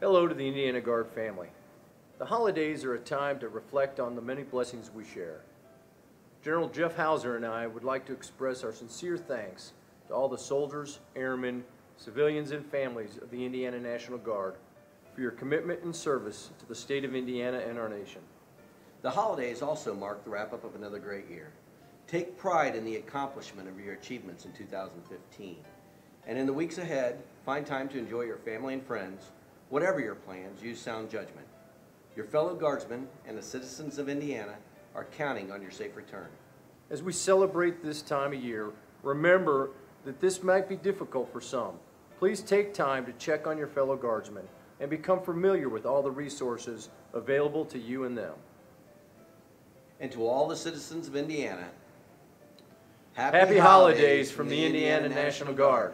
Hello to the Indiana Guard family. The holidays are a time to reflect on the many blessings we share. General Jeff Hauser and I would like to express our sincere thanks to all the soldiers, airmen, civilians, and families of the Indiana National Guard for your commitment and service to the state of Indiana and our nation. The holidays also mark the wrap-up of another great year. Take pride in the accomplishment of your achievements in 2015. And in the weeks ahead, find time to enjoy your family and friends. Whatever your plans, use sound judgment. Your fellow guardsmen and the citizens of Indiana are counting on your safe return. As we celebrate this time of year, remember that this might be difficult for some. Please take time to check on your fellow guardsmen and become familiar with all the resources available to you and them. And to all the citizens of Indiana, Happy holidays from the Indiana National Guard.